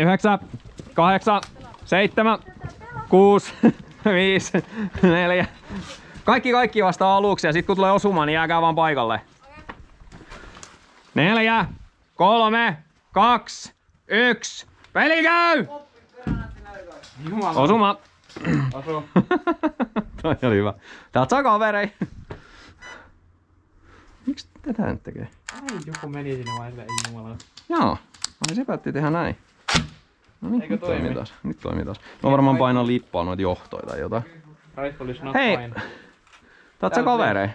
yhdeksän, kahdeksan, seitsemän, kuusi, viisi, neljä. Kaikki kaikki vasta aluksi ja sit kun tulee osuma, niin jääkää vaan paikalle. Neljä, kolme, kaksi, yksi. Peli käy! Osuma. Osu. Toi oli hyvä. Täältä saa kaverei. Miksi tätä nyt tekee? Ai, joku meni sinne sille, ei jumala. Joo. Ai se päätti tehdä näin. No niin, Eikö nyt toimii toimi? taas. Nyt toimii taas. Mä varmaan painan lippaa noita johtoja tai jotain. Not Hei! fine. Taat sä kaverei?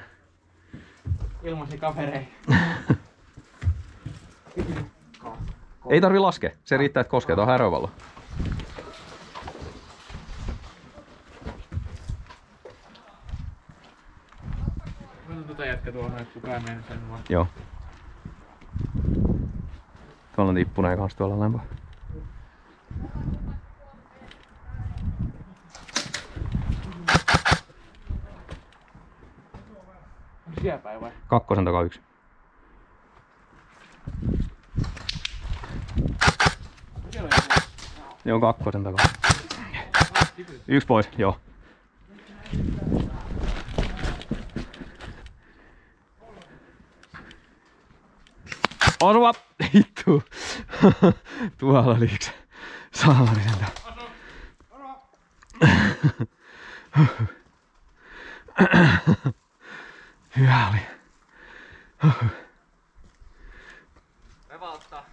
Ilmasi kaverei. Ei tarvi laskea. Se riittää, että koskee. Tää on otan tota jätkä tuohon, että kukaan mene sen vaan. Joo. Tuolla on tippuneen kanssa tuolla lämpö. Onko siellä päin vai? Kakkosen takaa yksi. Joo, kakkosen takaa. Yksi pois, joo. Osua! Hittu! Tuolla oli yksi saamari sentään. Hyvä oli. Revalta.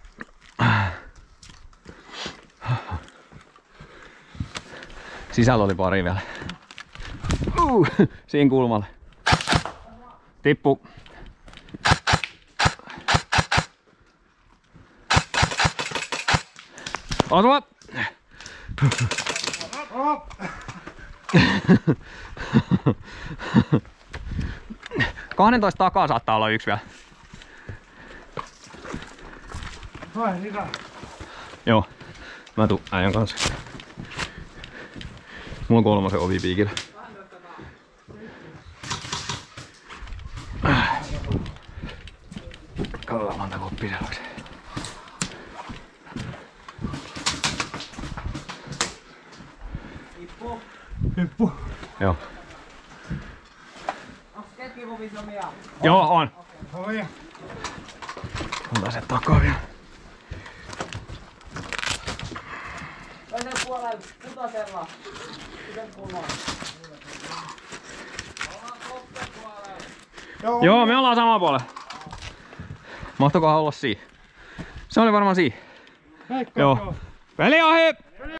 Sisällä oli pari vielä. Uh, siinä kulmalle. Tippu. Osuma! 12 takaa saattaa olla yksi vielä. Vai, hyvä. Joo. Mä tuun äijän kanssa. Mulla on kolmosen ovi piikillä. Katsotaan monta koppia seuraavaksi. Hyppu. Joo. Joo, on. Oi. Otetaan se takaa vielä. Toisen puolen kutosella. Yhden kulman. Joo, me ollaan samalla puolella. Mahtokohan olla siinä? Se oli varmaan siinä. Joo. Peli ohi!